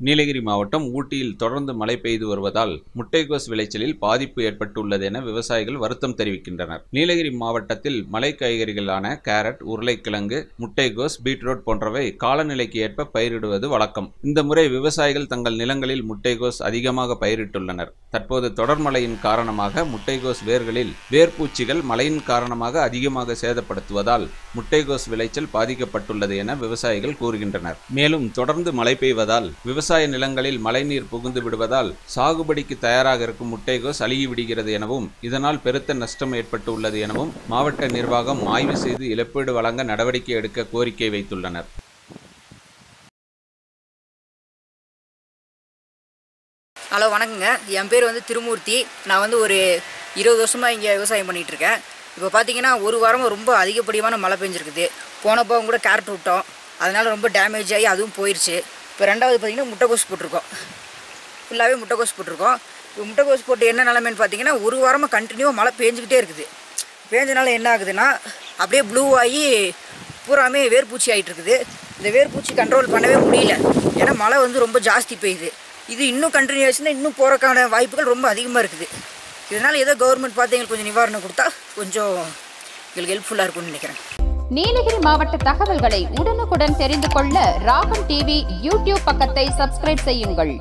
நீலகிரி மாவட்டம் ஊட்டியில் தொடர்ந்து மழை பெய்து வருவதால் முட்டைகோஸ் விளைச்சலில் பாதிப்பு ஏற்பட்டுள்ளது என விவசாயிகள் வருத்தம் தெரிவிக்கின்றனர். நீலகிரி மாவட்டத்தில் மலை காய்கறிகளான கேரட் உருளைக்கிழங்கு முட்டைகோஸ் பீட்ரூட் போன்றவை காலநிலைக்கு ஏற்ப பயிரிடுவது வழக்கம். இந்த முறை விவசாயிகள் தங்கள் நிலங்களில் முட்டைகோஸ் அதிகமாக பயிரிட்டுள்ளனர். தற்போது தொடர் மழையின் காரணமாக முட்டைகோஸ் வேர்களில் வேர்பூச்சிகள் மழையின் காரணமாக அதிகமாக சேதப்படுத்துவதால் முட்டைகோஸ் விளைச்சல் பாதிக்கப்பட்டுள்ளது என விவசாயிகள் கூறுகின்றனர். மேலும் தொடர்ந்து மழை பெய்வதால் விவசாய நிலங்களில் மழைநீர் புகுந்து விடுவதால் சாகுபடிக்கு தயாராக இருக்கும் முட்டைகோஸ் அழுகி விடுகிறது எனவும் இதனால் பெருத்த நஷ்டம் ஏற்பட்டு உள்ளது எனவும் மாவட்ட நிர்வாகம் ஆய்வு செய்து இழப்பீடு வழங்க நடவடிக்கை எடுக்க கோரிக்கை வைத்துள்ளனர். ஹலோ வணக்கங்க. என் பேர் வந்து திருமூர்த்தி. நான் வந்து ஒரு இருபது வருஷமாக இங்கே விவசாயம் பண்ணிகிட்ருக்கேன் இப்போ பார்த்தீங்கன்னா ஒரு வாரமாக ரொம்ப அதிகப்படியான மழை பெஞ்சிருக்குது. போனப்போ கூட கேரட் விட்டோம். அதனால் ரொம்ப டேமேஜ் ஆகி அதுவும் போயிடுச்சு இப்போ ரெண்டாவது பார்த்தீங்கன்னா முட்டைக்கோஸ் போட்டிருக்கோம். ஃபுல்லாகவே முட்டைக்கோஸ் போட்டிருக்கோம். இப்போ முட்டைக்கோஸ் போட்டு என்ன நிலமைன்னு பார்த்தீங்கன்னா ஒரு வாரமாக கண்டினியூவாக மழை பேஞ்சிக்கிட்டே இருக்குது. பேஞ்சனால என்ன ஆகுதுன்னா அப்படியே ப்ளூ ஆகி பூராமே வேர்பூச்சி ஆகிட்டு இருக்குது இந்த வேர்பூச்சி கண்ட்ரோல் பண்ணவே முடியல. ஏன்னா மழை வந்து ரொம்ப ஜாஸ்தி பெய்யுது. இது இன்னும் கண்டினியூ ஆச்சுன்னா இன்னும் போகிறக்கான வாய்ப்புகள் ரொம்ப அதிகமாக இருக்குது. இதனால் ஏதோ கவர்மெண்ட் பார்த்து எங்களுக்கு கொஞ்சம் நிவாரணம் கொடுத்தா கொஞ்சம் எங்களுக்கு ஹெல்ப்ஃபுல்லாக இருக்கும்னு நினைக்கிறேன். நீலகிரி மாவட்ட தகவல்களை உடனுக்குடன் தெரிந்து கொள்ள ராகம் டிவி யூடியூப் பக்கத்தை சப்ஸ்கிரைப் செய்யுங்கள்.